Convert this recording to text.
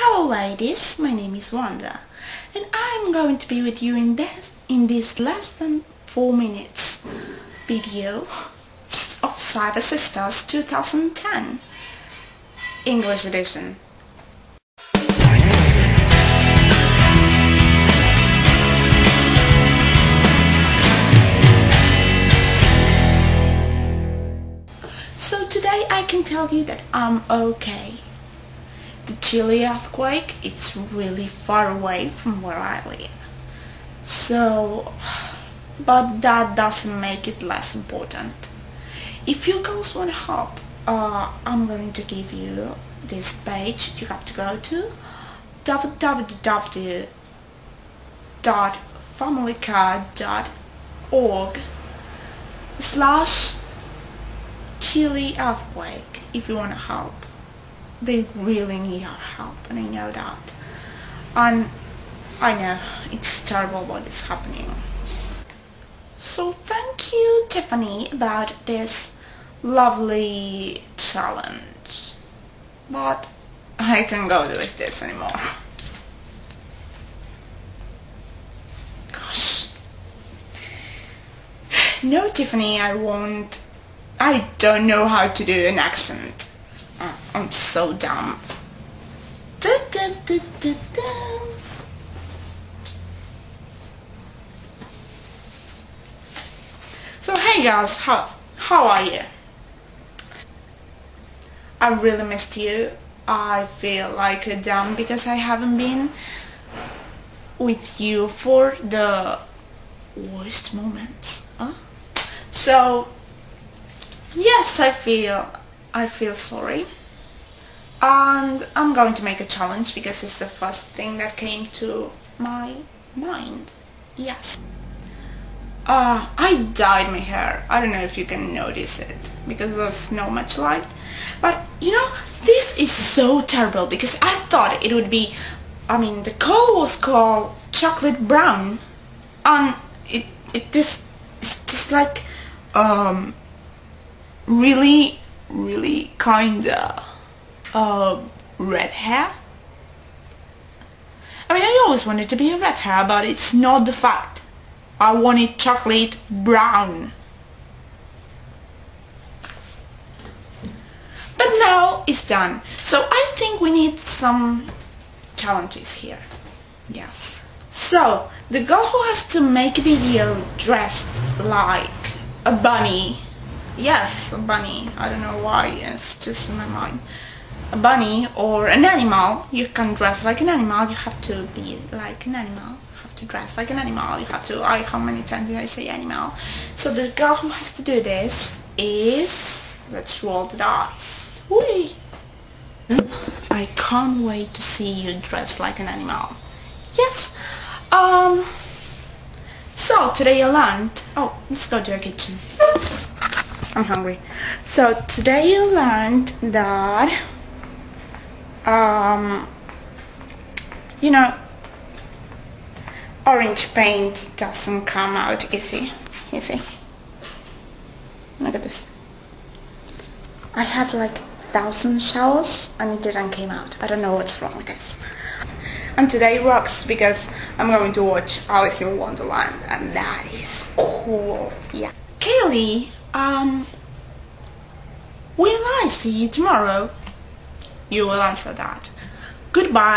Hello ladies, my name is Wanda and I'm going to be with you in this, in this less than 4 minutes video of Cyber Sisters 2010 English edition. So today I can tell you that I'm okay. Chile earthquake, it's really far away from where I live. So, but that doesn't make it less important. If you guys want to help, uh, I'm going to give you this page you have to go to www.familycare.org slash Chile earthquake if you want to help. They really need our help and I know that. And I know it's terrible what is happening. So thank you Tiffany about this lovely challenge. But I can't go with this anymore. Gosh. No Tiffany, I won't I don't know how to do an accent. I'm so dumb. Da, da, da, so hey guys, how, how are you? I really missed you. I feel like a dumb because I haven't been with you for the worst moments. Huh? So Yes, I feel I feel sorry. And I'm going to make a challenge because it's the first thing that came to my mind. Yes. Uh, I dyed my hair. I don't know if you can notice it because there's not much light. But you know, this is so terrible because I thought it would be, I mean, the color was called chocolate brown and it, it just, it's just like, um, really, really kinda uh, red hair. I mean, I always wanted to be a red hair, but it's not the fact. I wanted chocolate brown. But now it's done. So I think we need some challenges here. Yes. So, the girl who has to make a video dressed like a bunny yes, a bunny. I don't know why, it's just in my mind. A bunny or an animal, you can dress like an animal, you have to be like an animal. You have to dress like an animal, you have to, I, how many times did I say animal? So the girl who has to do this is, let's roll the dice. Whee! I can't wait to see you dress like an animal. Yes, um, so today I learned, oh, let's go to the kitchen. I'm hungry. So today you learned that um, you know orange paint doesn't come out easy. You see? Look at this. I had like thousand showers and it didn't came out. I don't know what's wrong with this. And today rocks because I'm going to watch Alice in Wonderland and that is cool. Yeah. Kaylee um, will I see you tomorrow? You will answer that. Goodbye.